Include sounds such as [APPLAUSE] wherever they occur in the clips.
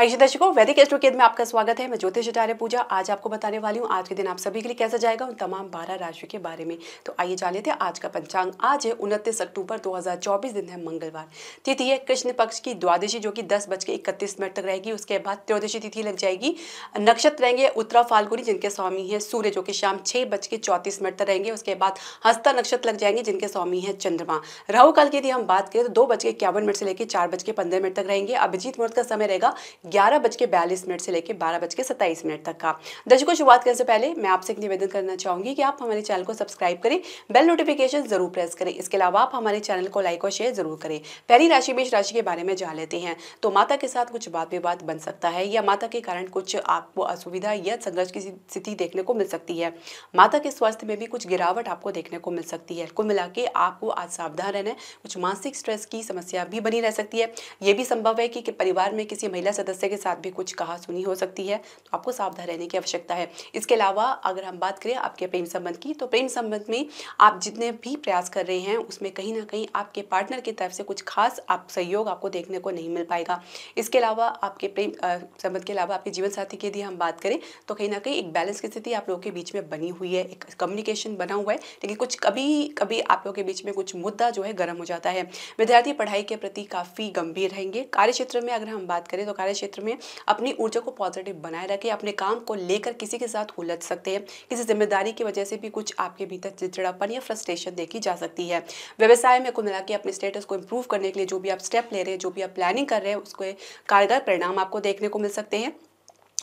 हाय दर्शकों, वैदिक एस्ट्रोकेद में आपका स्वागत है। मैं ज्योतिष आचार्य पूजा आज आपको बताने वाली हूँ, आज के दिन आप सभी के लिए कैसा जाएगा उन तमाम बारह राशियों के बारे में। तो आइए जान लेते हैं, आज का पंचांग, आज है उनतीस अक्टूबर 2024 दिन है मंगलवार। तिथि है कृष्ण पक्ष की द्वादशी, जो कि दस बज के इकतीस मिनट तक रहेगी। उसके बाद त्रयोदशी तिथि लग जाएगी। नक्षत्र रहेंगे उत्तरा फाल्गुनी, जिनके स्वामी है सूर्य, जो कि शाम छह बज के चौंतीस मिनट तक रहेंगे। उसके बाद हस्ता नक्षत्र लग जाएँगे, जिनके स्वामी है चंद्रमा। राहु काल की यदि हम बात करें तो दो बज के इक्यावन मिनट से लेकर चार बज के पंद्रह मिनट तक रहेंगे। अभिजीत मुहूर्त का समय रहेगा ग्यारह बज के बयालीस मिनट से लेकर बारह बज के सत्ताईस मिनट तक का। दर्शकों, शुरुआत करने से पहले मैं आपसे एक निवेदन करना चाहूँगी कि आप हमारे चैनल को सब्सक्राइब करें, बेल नोटिफिकेशन ज़रूर प्रेस करें। इसके अलावा आप हमारे चैनल को लाइक और शेयर ज़रूर करें। पहली राशि, मेष राशि के बारे में जान लेते हैं। तो माता के साथ कुछ बात विवाद बन सकता है या माता के कारण कुछ आपको असुविधा या संघर्ष की स्थिति देखने को मिल सकती है। माता के स्वास्थ्य में भी कुछ गिरावट आपको देखने को मिल सकती है। कुल मिला के आपको आज सावधान रहना है। कुछ मानसिक स्ट्रेस की समस्या भी बनी रह सकती है। ये भी संभव है कि परिवार में किसी महिला सदस्य के साथ भी कुछ कहा सुनी हो सकती है तो आपको सावधान रहने की आवश्यकता है। इसके अलावा अगर हम बात करें आपके प्रेम संबंध की तो प्रेम संबंध में आप जितने भी प्रयास कर रहे हैं, उसमें कहीं ना कहीं आपके पार्टनर की तरफ़ से कुछ खास आप सहयोग आपको देखने को नहीं मिल पाएगा। इसके अलावा आपके प्रेम संबंध के अलावा आपके जीवन साथी की यदि हम बात करें तो कहीं ना कहीं एक बैलेंस की स्थिति आप लोगों के बीच में बनी हुई है, एक कम्युनिकेशन बना हुआ है, लेकिन कुछ कभी कभी आप लोगों के बीच में कुछ मुद्दा जो है गर्म हो जाता है। विद्यार्थी पढ़ाई के प्रति काफ़ी गंभीर रहेंगे। कार्य क्षेत्र में अगर हम बात करें तो कार्य क्षेत्र में अपनी ऊर्जा को पॉजिटिव बनाए रखें, अपने काम को लेकर किसी के साथ उलझ सकते हैं। किसी ज़िम्मेदारी की वजह से भी कुछ आपके भीतर चिड़चिड़ापन या फ्रस्ट्रेशन देखी जा सकती है। व्यवसाय में कुल मिला के अपने स्टेटस को इम्प्रूव करने के लिए जो भी आप स्टेप ले रहे हैं, जो भी आप प्लानिंग कर रहे हैं, उसके कारगर परिणाम आपको देखने को मिल सकते हैं।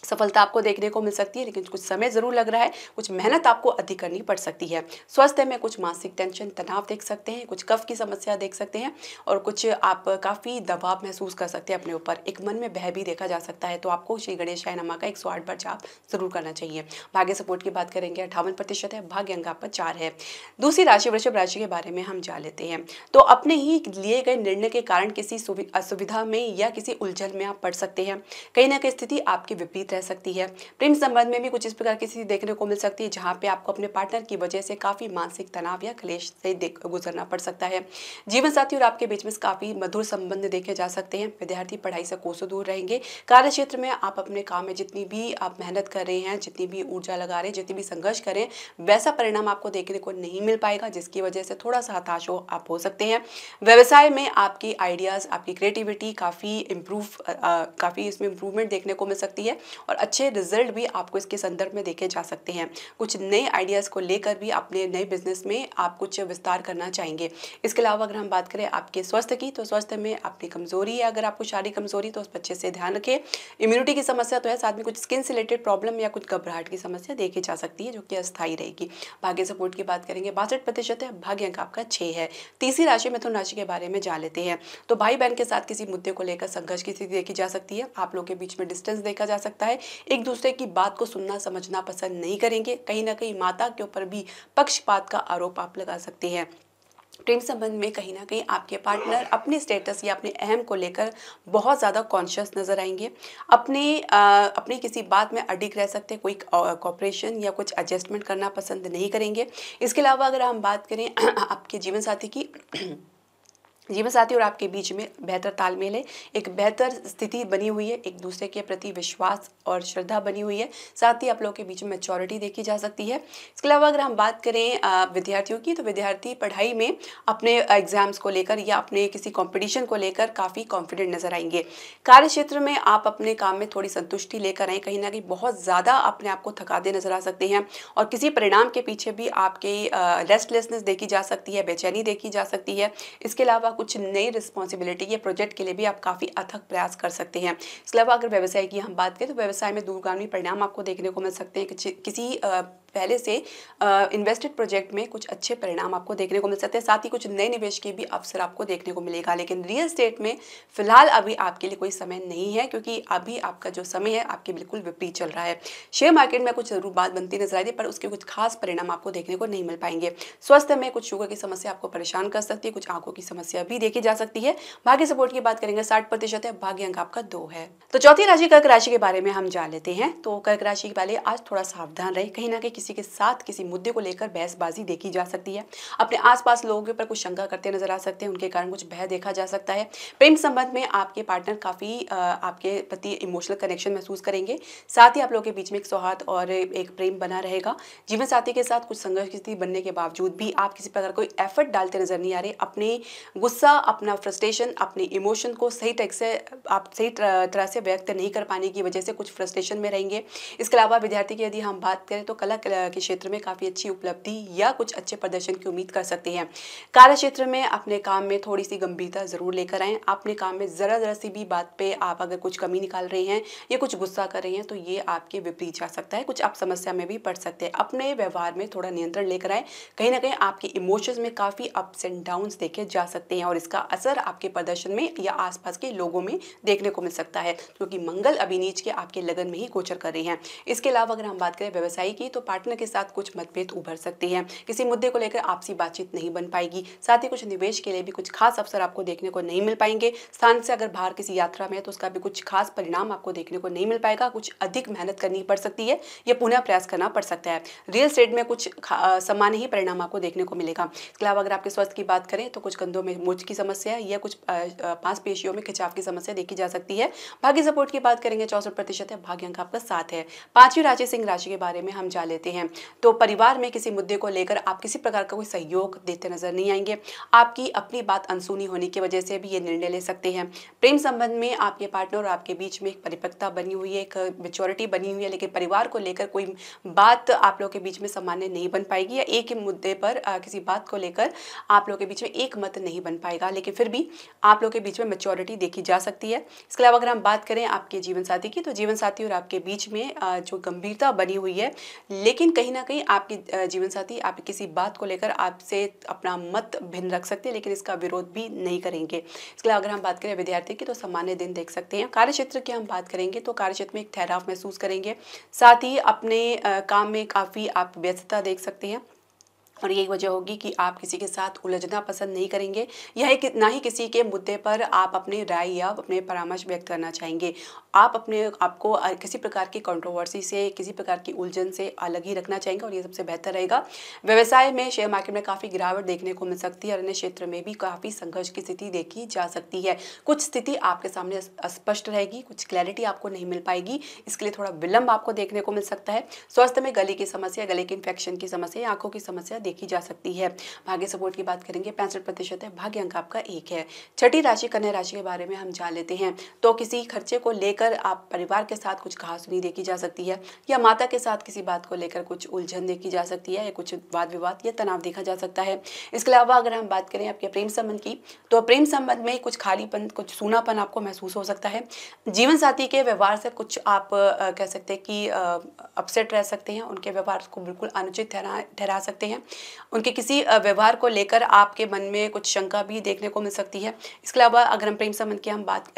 सफलता आपको देखने को मिल सकती है, लेकिन कुछ समय ज़रूर लग रहा है, कुछ मेहनत आपको अधिक करनी पड़ सकती है। स्वास्थ्य में कुछ मानसिक टेंशन तनाव देख सकते हैं, कुछ कफ की समस्या देख सकते हैं और कुछ आप काफ़ी दबाव महसूस कर सकते हैं अपने ऊपर। एक मन में भय भी देखा जा सकता है तो आपको श्री गणेश नमा का एक सौ आठ बार जाप ज़रूर करना चाहिए। भाग्य सपोर्ट की बात करेंगे अठावन प्रतिशत है, भाग्य अंग आपका चार है। दूसरी राशि, वृषभ राशि के बारे में हम जान लेते हैं। तो अपने ही लिए गए निर्णय के कारण किसी असुविधा में या किसी उलझन में आप पड़ सकते हैं। कहीं ना कहीं स्थिति आपके विपरीत रह सकती है। प्रेम संबंध में भी कुछ इस प्रकार की स्थिति देखने को मिल सकती है, जहाँ पे आपको अपने पार्टनर की वजह से काफ़ी मानसिक तनाव या क्लेश से गुजरना पड़ सकता है। जीवन साथी और आपके बीच में काफ़ी मधुर संबंध देखे जा सकते हैं। विद्यार्थी पढ़ाई से कोसों दूर रहेंगे। कार्य क्षेत्र में आप अपने काम में जितनी भी आप मेहनत कर रहे हैं, जितनी भी ऊर्जा लगा रहे हैं, जितनी भी संघर्ष करें, वैसा परिणाम आपको देखने को नहीं मिल पाएगा, जिसकी वजह से थोड़ा सा हताश हो, आप हो सकते हैं। व्यवसाय में आपकी आइडियाज़ आपकी क्रिएटिविटी काफ़ी इम्प्रूव काफ़ी इसमें इम्प्रूवमेंट देखने को मिल सकती है। और अच्छे रिज़ल्ट भी आपको इसके संदर्भ में देखे जा सकते हैं। कुछ नए आइडियाज़ को लेकर भी अपने नए बिज़नेस में आप कुछ विस्तार करना चाहेंगे। इसके अलावा अगर हम बात करें आपके स्वास्थ्य की तो स्वास्थ्य में अपनी कमज़ोरी है, अगर आपको शारीरिक कमज़ोरी तो उस बच्चे से ध्यान रखें। इम्यूनिटी की समस्या तो है, साथ में कुछ स्किन से रिलेटेड प्रॉब्लम या कुछ घबराहट की समस्या देखी जा सकती है, जो कि अस्थायी रहेगी। भाग्य सपोर्ट की बात करेंगे, बासठ प्रतिशत है, भाग्य अंक आपका छः है। तीसरी राशि मिथुन राशि के बारे में जान लेते हैं। तो भाई बहन के साथ किसी मुद्दे को लेकर संघर्ष की स्थिति देखी जा सकती है। आप लोग के बीच में डिस्टेंस देखा जा सकता है। एक दूसरे की बात को सुनना समझना पसंद नहीं करेंगे। कहीं ना कहीं माता के ऊपर भी पक्षपात का आरोप आप लगा सकते हैं। प्रेम संबंध में कहीं ना कहीं आपके पार्टनर अपने स्टेटस या अपने अहम को लेकर बहुत ज़्यादा कॉन्शियस नज़र आएँगे। अपने आ, अपनी किसी बात में अडिग रह सकते हैं। कोई कॉपरेशन या कुछ एडजस्टमेंट करना पसंद नहीं करेंगे। इसके अलावा अगर हम बात करें [CLEARS THROAT] आपके जीवन साथी की जीवन साथी और आपके बीच में बेहतर तालमेल है। एक बेहतर स्थिति बनी हुई है, एक दूसरे के प्रति विश्वास और श्रद्धा बनी हुई है। साथ ही आप लोगों के बीच में मेचोरिटी देखी जा सकती है। इसके अलावा अगर हम बात करें विद्यार्थियों की तो विद्यार्थी पढ़ाई में अपने एग्ज़ाम्स को लेकर या अपने किसी कॉम्पिटिशन को लेकर काफ़ी कॉन्फिडेंट नज़र आएँगे। कार्य क्षेत्र में आप अपने काम में थोड़ी संतुष्टि लेकर आए। कहीं ना कहीं बहुत ज़्यादा अपने आप को थकाते नज़र आ सकते हैं और किसी परिणाम के पीछे भी आपके रेस्टलेसनेस देखी जा सकती है, बेचैनी देखी जा सकती है। इसके अलावा कुछ नई रिस्पॉन्सिबिलिटी या प्रोजेक्ट के लिए भी आप काफ़ी अथक प्रयास कर सकते हैं। इसके अलावा अगर व्यवसाय की हम बात करें तो व्यवसाय में दूरगामी परिणाम आपको देखने को मिल सकते हैं। किसी पहले से इन्वेस्टेड प्रोजेक्ट में कुछ अच्छे परिणाम आपको देखने को मिल सकते हैं। साथ ही कुछ नए निवेश के भी अवसर आपको देखने को मिलेगा। लेकिन रियल स्टेट में फ़िलहाल अभी आपके लिए कोई समय नहीं है, क्योंकि अभी आपका जो समय है, आपके बिल्कुल विपरीत चल रहा है। शेयर मार्केट में कुछ ज़रूर बात बनती नज़र आई पर उसके कुछ खास परिणाम आपको देखने को नहीं मिल पाएँगे। स्वास्थ्य में कुछ शुगर की समस्या आपको परेशान कर सकती है, कुछ आँखों की समस्या भी देखी जा सकती है। भाग्य सपोर्ट की बात करेंगे, साठ प्रतिशत है, भाग्य अंक आपका दो है। तो चौथी राशि कर्क राशि के बारे में हम जान लेते हैं। तो कर्क राशि के वाले आज थोड़ा सावधान रहे, कहीं ना कहीं किसी के साथ किसी मुद्दे को लेकर बहसबाजी देखी जा सकती है। अपने आसपास लोगों के ऊपर कुछ शंका करते नज़र आ सकते हैं, उनके कारण कुछ भय देखा जा सकता है। प्रेम संबंध में आपके पार्टनर काफ़ी आपके प्रति इमोशनल कनेक्शन महसूस करेंगे। साथ ही आप लोगों के बीच में एक सौहार्द और एक प्रेम बना रहेगा। जीवन साथी के साथ कुछ संघर्ष की स्थिति बनने के बावजूद भी आप किसी प्रकार कोई एफर्ट डालते नज़र नहीं आ रहे। अपने गुस्सा, अपना फ्रस्ट्रेशन अपने इमोशन को सही टैक से, आप सही तरह से व्यक्त नहीं कर पाने की वजह से कुछ फ्रस्ट्रेशन में रहेंगे। इसके अलावा विद्यार्थी की यदि हम बात करें तो कला के क्षेत्र में काफ़ी अच्छी उपलब्धि या कुछ अच्छे प्रदर्शन की उम्मीद कर सकते हैं। कार्य क्षेत्र में अपने काम में थोड़ी सी गंभीरता ज़रूर लेकर आएँ। अपने काम में ज़रा ज़रा सी भी बात पे आप अगर कुछ कमी निकाल रहे हैं या कुछ गुस्सा कर रहे हैं तो ये आपके विपरीत जा सकता है। कुछ आप समस्या में भी पड़ सकते हैं। अपने व्यवहार में थोड़ा नियंत्रण लेकर आए। कहीं ना कहीं आपके इमोशंस में काफ़ी अप्स एंड डाउन्स देखे जा सकते हैं और इसका असर आपके प्रदर्शन में या आसपास के लोगों में देखने को मिल सकता है, क्योंकि मंगल अभी नीच के आपके लगन में ही गोचर कर रहे हैं। इसके अलावा अगर हम बात करें व्यवसाय की तो पार्टनर के साथ कुछ मतभेद उभर सकते हैं। किसी मुद्दे को लेकर आपसी बातचीत नहीं बन पाएगी। साथ ही कुछ निवेश के लिए भी कुछ खास अवसर आपको देखने को नहीं मिल पाएँगे। स्थान से अगर बाहर किसी यात्रा में है तो उसका भी कुछ खास परिणाम आपको देखने को नहीं मिल पाएगा। कुछ अधिक मेहनत करनी पड़ सकती है या पुनः प्रयास करना पड़ सकता है। रियल स्टेट में कुछ समान ही परिणाम आपको देखने को मिलेगा। इसके अलावा अगर आपके स्वास्थ्य की बात करें तो कुछ कंधों में मोच की समस्या या कुछ पाँच पेशियों में खिंचाव की समस्या देखी जा सकती है। भाग्य सपोर्ट की बात करेंगे, चौसठ प्रतिशत है। भाग्य अंक आपका साथ है। पांचवी राशि, सिंह राशि के बारे में हम जान लेते हैं। तो परिवार में किसी मुद्दे को लेकर आप किसी प्रकार का कोई सहयोग देते नज़र नहीं आएँगे। आपकी अपनी बात अनसुनी होने की वजह से भी ये निर्णय ले सकते हैं। प्रेम संबंध में आपके पार्टनर और आपके बीच में एक परिपक्वता बनी हुई है, एक मेच्योरिटी बनी हुई है, लेकिन परिवार को लेकर कोई बात आप लोग के बीच में सामान्य नहीं बन पाएगी या एक ही मुद्दे पर किसी बात को लेकर आप लोग के बीच में एक मत नहीं बन पाएगा। लेकिन फिर भी आप लोग के बीच में मेच्योरिटी देखी जा सकती है। इसके अलावा अगर हम बात करें आपके जीवन साथी की तो जीवन साथी और आपके बीच में जो गंभीरता बनी हुई है, लेकिन कहीं ना कहीं आपकी जीवन साथी आप किसी बात को लेकर आपसे अपना मत भिन्न रख सकते हैं, लेकिन इसका विरोध भी नहीं करेंगे। इसके अलावा अगर हम बात करें विद्यार्थी की तो सामान्य दिन देख सकते हैं। कार्य क्षेत्र की हम बात करेंगे तो कार्य क्षेत्र में एक ठहराव महसूस करेंगे। साथ ही अपने काम में काफ़ी आप व्यस्तता देख सकते हैं। और यही वजह होगी कि आप किसी के साथ उलझना पसंद नहीं करेंगे यह ना ही किसी के मुद्दे पर आप अपने राय या अपने परामर्श व्यक्त करना चाहेंगे। आप अपने, आपको किसी प्रकार की कंट्रोवर्सी से, किसी प्रकार की उलझन से अलग ही रखना चाहेंगे और ये सबसे बेहतर रहेगा। व्यवसाय में शेयर मार्केट में काफ़ी गिरावट देखने को मिल सकती है और अन्य क्षेत्र में भी काफ़ी संघर्ष की स्थिति देखी जा सकती है। कुछ स्थिति आपके सामने स्पष्ट रहेगी, कुछ क्लैरिटी आपको नहीं मिल पाएगी, इसके लिए थोड़ा विलंब आपको देखने को मिल सकता है। स्वास्थ्य में गले की समस्या, गले के इन्फेक्शन की समस्या, आँखों की समस्या देखी जा सकती है। भाग्य सपोर्ट की बात करेंगे, पैंसठ प्रतिशत है, भाग्य अंक आपका एक है। छठी राशि, कन्या राशि के बारे में हम जान लेते हैं। तो किसी खर्चे को लेकर आप परिवार के साथ कुछ कहा सुनी देखी जा सकती है, या माता के साथ किसी बात को लेकर कुछ उलझन देखी जा सकती है, या कुछ वाद विवाद या तनाव देखा जा सकता है। इसके अलावा अगर हम बात करें आपके प्रेम संबंध की तो प्रेम संबंध में कुछ खालीपन, कुछ सूनापन आपको महसूस हो सकता है। जीवन साथी के व्यवहार से कुछ आप कह सकते हैं कि अपसेट रह सकते हैं, उनके व्यवहार को बिल्कुल अनुचित ठहरा सकते हैं। उनके किसी व्यवहार को लेकर आपके मन में कुछ शंका भी देखने को मिल सकती है। इसके अलावा अगर हम प्रेम संबंध की हम बात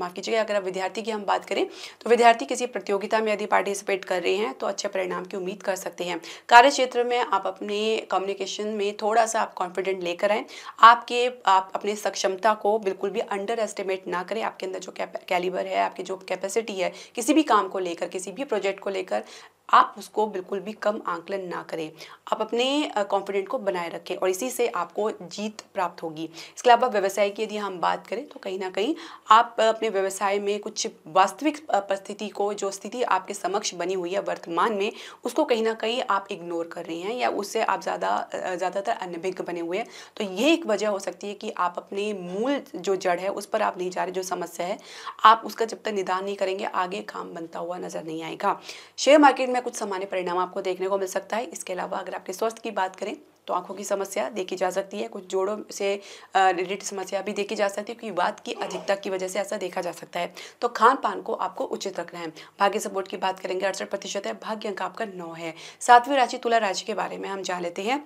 माफ़ कीजिएगा, अगर आप विद्यार्थी की हम बात करें तो विद्यार्थी किसी प्रतियोगिता में यदि पार्टिसिपेट कर रहे हैं तो अच्छे परिणाम की उम्मीद कर सकते हैं। कार्य क्षेत्र में आप अपने कम्युनिकेशन में थोड़ा सा आप कॉन्फिडेंट लेकर आएँ। आपके, आप अपने सक्षमता को बिल्कुल भी अंडर एस्टिमेट ना करें। आपके अंदर जो कैलिबर है, आपकी जो कैपेसिटी है, किसी भी काम को लेकर, किसी भी प्रोजेक्ट को लेकर आप उसको बिल्कुल भी कम आंकलन ना करें। आप अपने कॉन्फिडेंट को बनाए रखें और इसी से आपको जीत प्राप्त होगी। इसके अलावा व्यवसाय की यदि हम बात करें तो कहीं ना कहीं आप अपने व्यवसाय में कुछ वास्तविक परिस्थिति को, जो स्थिति आपके समक्ष बनी हुई है वर्तमान में, उसको कहीं ना कहीं आप इग्नोर कर रहे हैं या उससे आप ज़्यादा ज़्यादातर अनभिज्ञ बने हुए हैं। तो ये एक वजह हो सकती है कि आप अपने मूल जो जड़ है उस पर आप नहीं जा रहे, जो समस्या है, आप उसका जब तक निदान नहीं करेंगे, आगे काम बनता हुआ नज़र नहीं आएगा। शेयर मार्केट में कुछ सामान्य परिणाम आपको देखने को मिल सकता है। इसके अलावा अगर आपके स्वास्थ्य की बात करें तो आँखों की समस्या देखी जा सकती है। कुछ जोड़ों से रिलेटेड समस्या भी देखी जा सकती है, क्योंकि बात की अधिकता की वजह से ऐसा देखा जा सकता है। तो खान पान को आपको उचित रखना है। भाग्य सपोर्ट की बात करेंगे, अड़सठ प्रतिशत है। भाग्य अंक आपका नौ है। सातवीं राशि तुला राशि के बारे में हम जान लेते हैं।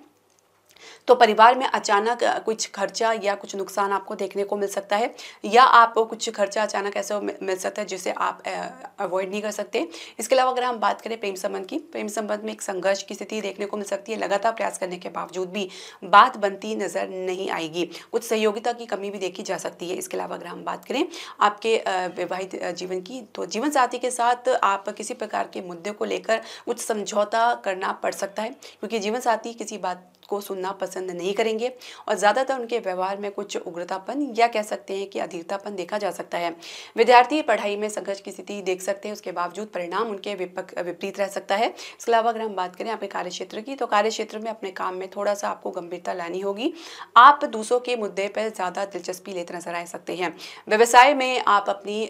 तो परिवार में अचानक कुछ खर्चा या कुछ नुकसान आपको देखने को मिल सकता है, या आपको कुछ खर्चा अचानक ऐसा मिल सकता है जिसे आप अवॉइड नहीं कर सकते। इसके अलावा अगर हम बात करें प्रेम संबंध की, प्रेम संबंध में एक संघर्ष की स्थिति देखने को मिल सकती है। लगातार प्रयास करने के बावजूद भी बात बनती नज़र नहीं आएगी। कुछ सहयोगिता की कमी भी देखी जा सकती है। इसके अलावा अगर हम बात करें आपके वैवाहिक जीवन की तो जीवन साथी के साथ आप किसी प्रकार के मुद्दे को लेकर कुछ समझौता करना पड़ सकता है, क्योंकि जीवन साथी किसी बात को सुनना पसंद नहीं करेंगे और ज़्यादातर उनके व्यवहार में कुछ उग्रतापन या कह सकते हैं कि अधिकतापन देखा जा सकता है। विद्यार्थी पढ़ाई में संघर्ष की स्थिति देख सकते हैं, उसके बावजूद परिणाम उनके विपरीत रह सकता है। इसके अलावा अगर हम बात करें आपके कार्य क्षेत्र की तो कार्य क्षेत्र में अपने काम में थोड़ा सा आपको गंभीरता लानी होगी। आप दूसरों के मुद्दे पर ज़्यादा दिलचस्पी लेते नज़र आ सकते हैं। व्यवसाय में आप अपनी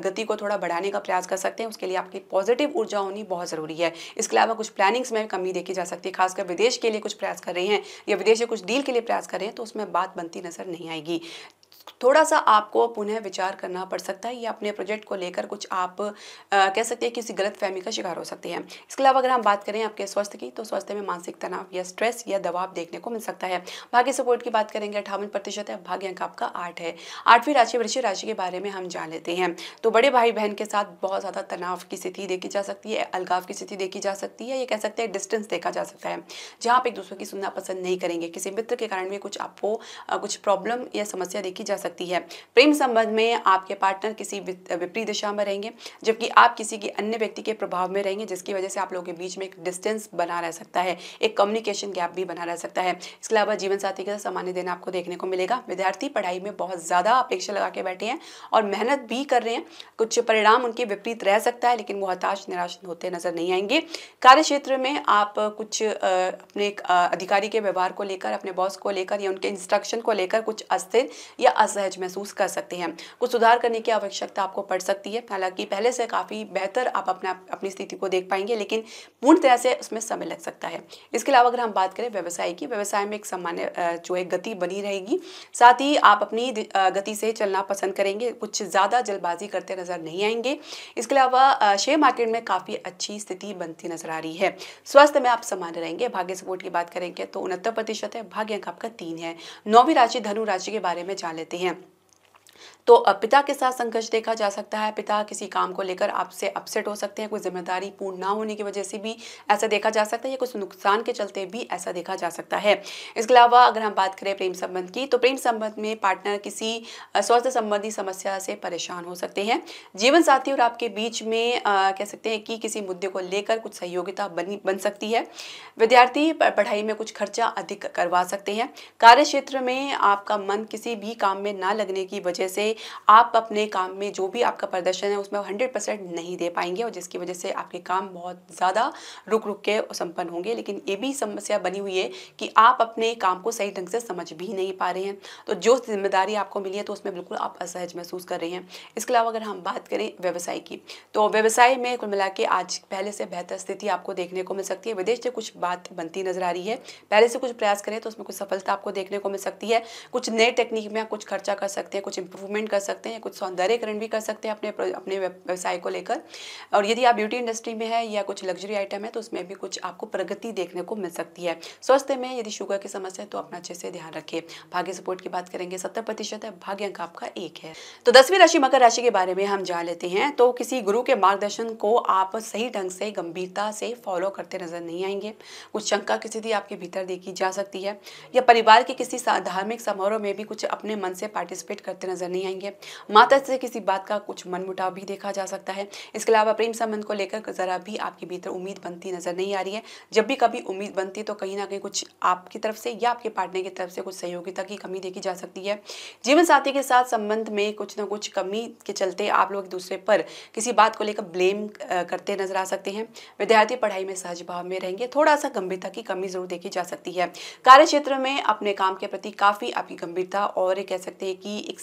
गति को थोड़ा बढ़ाने का प्रयास कर सकते हैं, उसके लिए आपकी पॉजिटिव ऊर्जा होनी बहुत ज़रूरी है। इसके अलावा कुछ प्लानिंग्स में कमी देखी जा सकती है, खासकर विदेश के लिए कुछ प्रयास कर रहे हैं या विदेश से कुछ डील के लिए प्रयास कर रहे हैं तो उसमें बात बनती नज़र नहीं आएगी। थोड़ा सा आपको पुनः विचार करना पड़ सकता है या अपने प्रोजेक्ट को लेकर कुछ आप आ, कह सकते हैं किसी गलत फहमी का शिकार हो सकते हैं। इसके अलावा अगर हम बात करें आपके स्वास्थ्य की तो स्वास्थ्य में मानसिक तनाव या स्ट्रेस या दबाव देखने को मिल सकता है। भाग्य सपोर्ट की बात करेंगे अठावन प्रतिशत है भाग्य अंक आपका आठ है। आठवीं राशि वृश्चिक राशि के बारे में हम जान लेते हैं। तो बड़े भाई बहन के साथ बहुत ज़्यादा तनाव की स्थिति देखी जा सकती है अलगाव की स्थिति देखी जा सकती है या कह सकते हैं डिस्टेंस देखा जा सकता है जहाँ आप एक दूसरे की सुनना पसंद नहीं करेंगे। किसी मित्र के कारण भी कुछ आपको कुछ प्रॉब्लम या समस्या देखी जा सकती है। प्रेम संबंध में आपके पार्टनर किसी विपरीत दिशा में रहेंगे, जबकि आप किसी की अन्य व्यक्ति के प्रभाव में रहेंगे, जिसकी वजह से आप लोगों के बीच में एक डिस्टेंस बना रह सकता है, एक कम्युनिकेशन गैप भी बना रह सकता है। इसके अलावा जीवन साथी के साथ सामान्य दिन आपको देखने को मिलेगा। विद्यार्थी पढ़ाई में बहुत ज़्यादा अपेक्षा लगा के बैठे हैं और मेहनत भी कर रहे हैं। कुछ परिणाम उनके विपरीत रह सकता है, लेकिन वो हताश, निराश होते नज़र नहीं आएँगे। कार्य क्षेत्र में आप कुछ अपने अधिकारी के व्यवहार को लेकर, अपने बॉस को लेकर या उनके इंस्ट्रक्शन को लेकर कुछ अस्थिर या असहज महसूस कर सकते हैं। कुछ सुधार करने की आवश्यकता आपको पड़ सकती है। हालाँकि पहले से काफ़ी बेहतर आप अपने, अपनी स्थिति को देख पाएँगे, लेकिन पूर्ण तरह से उसमें समय लग सकता है। इसके अलावा अगर हम बात करें व्यवसाय की, व्यवसाय में एक सामान्य जो है गति बनी रहेगी। साथ ही आप अपनी गति से चलना पसंद करेंगे, कुछ ज़्यादा जल्दबाजी करते नज़र नहीं आएँगे। इसके अलावा शेयर मार्केट में काफ़ी अच्छी स्थिति बनती नज़र आ रही है। स्वास्थ्य में आप सामान्य रहेंगे, भाग्य सपोर्ट की बात करेंगे तो उनहत्तर प्रतिशत है, भाग्य अंक आपका तीन है। नौवीं राशि धनु राशि के बारे में जान। लेते हैं। तो पिता के साथ संघर्ष देखा जा सकता है। पिता किसी काम को लेकर आपसे अपसेट हो सकते हैं कोई ज़िम्मेदारी पूर्ण ना होने की वजह से भी ऐसा देखा जा सकता है या कुछ नुकसान के चलते भी ऐसा देखा जा सकता है। इसके अलावा अगर हम बात करें प्रेम संबंध की तो प्रेम संबंध में पार्टनर किसी स्वास्थ्य संबंधी समस्या से परेशान हो सकते हैं। जीवन साथी और आपके बीच में आ, कह सकते हैं कि किसी मुद्दे को लेकर कुछ सहयोगिता बनी बन सकती है। विद्यार्थी पढ़ाई में कुछ खर्चा अधिक करवा सकते हैं। कार्य क्षेत्र में आपका मन किसी भी काम में ना लगने की वजह से आप अपने काम में जो भी आपका प्रदर्शन है, उसमें हंड्रेड परसेंट नहीं दे पाएँगे और जिसकी वजह से आपके काम बहुत ज़्यादा रुक रुक के संपन्न होंगे। लेकिन ये भी समस्या बनी हुई है कि आप अपने काम को सही ढंग से समझ भी नहीं पा रहे हैं। तो जो ज़िम्मेदारी आपको मिली है तो उसमें बिल्कुल आप असहज महसूस कर रहे हैं। इसके अलावा अगर हम बात करें व्यवसाय की तो व्यवसाय में कुल मिला आज पहले से बेहतर स्थिति आपको देखने को मिल सकती है। विदेश से कुछ बात बनती नज़र आ रही है। पहले से कुछ प्रयास करें तो उसमें कुछ सफलता आपको देखने को मिल सकती है। कुछ नए टेक्निक में आप कुछ खर्चा कर सकते हैं, कुछ इंप्रूवमेंट कर सकते हैं कुछ सौंदर्यकरण भी कर सकते हैं अपने अपने व्यवसाय को लेकर। और यदि आप ब्यूटी इंडस्ट्री में है या कुछ लग्जरी आइटम है तो उसमें भी कुछ आपको प्रगति देखने को मिल सकती है। स्वास्थ्य में यदि शुगर की समस्या है तो अपना अच्छे से ध्यान रखें भाग्य सपोर्ट की बात करेंगे, सत्तर प्रतिशत है, भाग्य अंक आपका एक है। तो दसवीं राशि मकर राशि के बारे में हम जान लेते हैं। तो किसी गुरु के मार्गदर्शन को आप सही ढंग से, गंभीरता से फॉलो करते नज़र नहीं आएँगे। कुछ शंका की स्थिति आपके भीतर देखी जा सकती है। या परिवार के किसी धार्मिक समारोह में भी कुछ अपने मन से पार्टिसिपेट करते नज़र नहीं आएँगे। माता से किसी बात का कुछ मन मुटाव भी देखा जा सकता है। इसके अलावा प्रेम संबंध को लेकर ज़रा भी आपके भीतर उम्मीद बनती नज़र नहीं आ रही है। जब भी कभी उम्मीद बनती तो कहीं ना कहीं कुछ आपकी तरफ़ से या आपके पार्टनर की तरफ़ से कुछ सहयोगिता की कमी देखी जा सकती है। जीवन साथी के साथ संबंध में कुछ ना कुछ कमी के चलते आप लोग एक दूसरे पर किसी बात को लेकर ब्लेम करते नज़र आ सकते हैं। विद्यार्थी पढ़ाई में सहज भाव में रहेंगे। थोड़ा सा गंभीरता की कमी ज़रूर देखी जा सकती है। कार्य क्षेत्र में अपने काम के प्रति काफ़ी आपकी गंभीरता और कह सकते हैं कि एक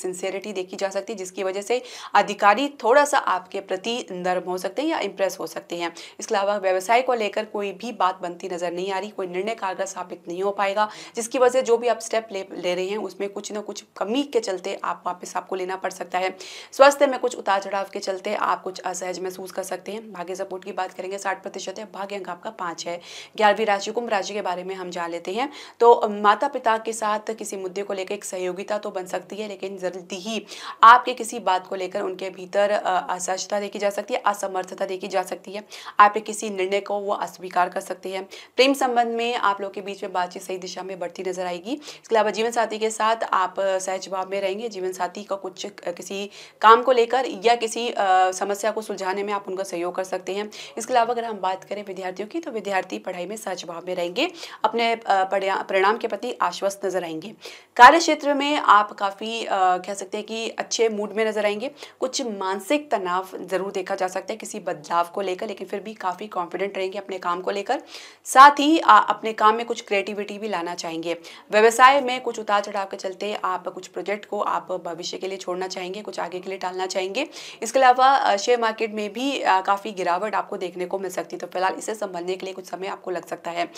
क्लैरिटी देखी जा सकती, जिसकी वजह से अधिकारी थोड़ा सा आपके प्रति नर्म हो सकते हैं या इंप्रेस हो सकते हैं। इसके अलावा व्यवसाय को लेकर कोई भी बात बनती नज़र नहीं आ रही, कोई निर्णय कारगर साबित नहीं हो पाएगा, जिसकी वजह से जो भी आप स्टेप ले ले रहे हैं, उसमें कुछ ना कुछ कमी के चलते आप वापस आपको लेना पड़ सकता है। स्वास्थ्य में कुछ उतार चढ़ाव के चलते आप कुछ असहज महसूस कर सकते हैं। भाग्य सपोर्ट की बात करेंगे, साठ प्रतिशत है, भाग्य अंक आपका पाँच है। ग्यारहवीं राशि, कुंभ राशि के बारे में हम जान लेते हैं। तो माता पिता के साथ किसी मुद्दे को लेकर एक सहयोगिता तो बन सकती है, लेकिन जल्दी ही आपके किसी बात को लेकर उनके भीतर असहजता देखी जा सकती है, असमर्थता देखी जा सकती है। आप किसी निर्णय को वो अस्वीकार कर सकते हैं। प्रेम संबंध में आप लोग के बीच में बातचीत सही दिशा में बढ़ती नज़र आएगी। इसके अलावा जीवन साथी के साथ आप सहज भाव में रहेंगे। जीवन साथी का कुछ किसी काम को लेकर या किसी समस्या को सुलझाने में आप उनका सहयोग कर सकते हैं। इसके अलावा अगर हम बात करें विद्यार्थियों की तो विद्यार्थी पढ़ाई में सहज भाव में रहेंगे। अपने परिणाम के प्रति आश्वस्त नज़र आएँगे। कार्य क्षेत्र में आप काफ़ी कह सकते हैं कि अच्छे मूड में नज़र आएँगे। कुछ मानसिक तनाव ज़रूर देखा जा सकता है किसी बदलाव को लेकर लेकिन फिर भी काफ़ी कॉन्फिडेंट रहेंगे अपने काम को लेकर। साथ ही आ, अपने काम में कुछ क्रिएटिविटी भी लाना चाहेंगे। व्यवसाय में कुछ उतार चढ़ाव के चलते आप कुछ प्रोजेक्ट को आप भविष्य के लिए छोड़ना चाहेंगे कुछ आगे के लिए टालना चाहेंगे। इसके अलावा शेयर मार्केट में भी काफ़ी गिरावट आपको देखने को मिल सकती है। तो फ़िलहाल इसे संभलने के लिए कुछ समय आपको लग सकता है।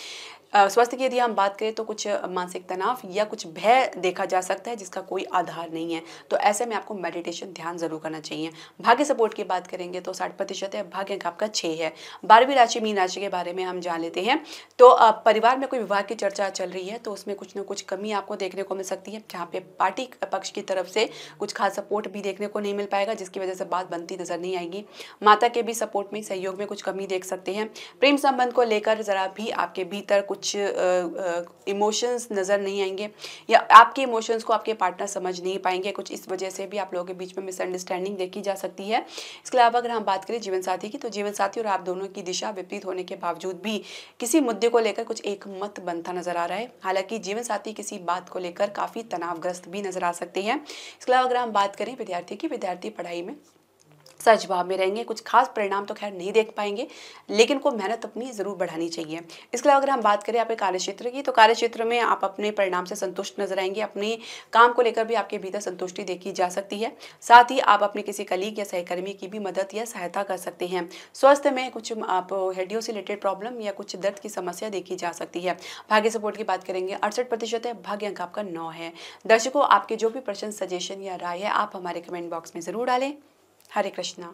स्वास्थ्य की यदि हम बात करें तो कुछ मानसिक तनाव या कुछ भय देखा जा सकता है जिसका कोई आधार नहीं है। तो ऐसे में आपको मेडिटेशन ध्यान ज़रूर करना चाहिए। भाग्य सपोर्ट की बात करेंगे तो साठ प्रतिशत है, भाग्य अंक आपका छः है। बारहवीं राशि, मीन राशि के बारे में हम जान लेते हैं। तो परिवार में कोई विवाह की चर्चा चल रही है तो उसमें कुछ ना कुछ कमी आपको देखने को मिल सकती है। जहाँ पे पार्टी पक्ष की तरफ़ से कुछ खास सपोर्ट भी देखने को नहीं मिल पाएगा, जिसकी वजह से बात बनती नज़र नहीं आएगी। माता के भी सपोर्ट में, सहयोग में कुछ कमी देख सकते हैं। प्रेम संबंध को लेकर ज़रा भी आपके भीतर कुछ इमोशंस नज़र नहीं आएँगे, या आपके इमोशंस को आपके पार्टनर समझ नहीं पाएँगे, कुछ इस वजह से भी आप लोगों के बीच में मिसअंडरस्टैंडिंग देखी जा सकती है। इसके अलावा अगर हम बात करें जीवन साथी की तो जीवन साथी और आप दोनों की दिशा विपरीत होने के बावजूद भी किसी मुद्दे को लेकर कुछ एक मत बनता नज़र आ रहा है। हालाँकि जीवन साथी किसी बात को लेकर काफ़ी तनावग्रस्त भी नज़र आ सकते हैं। इसके अलावा अगर हम बात करें विद्यार्थी की, विद्यार्थी पढ़ाई में सच भाव में रहेंगे, कुछ खास परिणाम तो खैर नहीं देख पाएँगे, लेकिन को मेहनत अपनी ज़रूर बढ़ानी चाहिए। इसके अलावा अगर हम बात करें आपके कार्य क्षेत्र की तो कार्य क्षेत्र में आप अपने परिणाम से संतुष्ट नज़र आएँगे, अपने काम को लेकर भी आपके भीतर संतुष्टि देखी जा सकती है। साथ ही आप अपने किसी कलीग या सहकर्मी की भी मदद या सहायता कर सकते हैं। स्वास्थ्य में कुछ आप हेडियो से रिलेटेड प्रॉब्लम या कुछ दर्द की समस्या देखी जा सकती है। भाग्य सपोर्ट की बात करेंगे, अड़सठ प्रतिशत है, भाग्य अंक आपका नौ है। दर्शकों, आपके जो भी प्रश्न, सजेशन या राय है, आप हमारे कमेंट बॉक्स में ज़रूर डालें। हरे कृष्णा।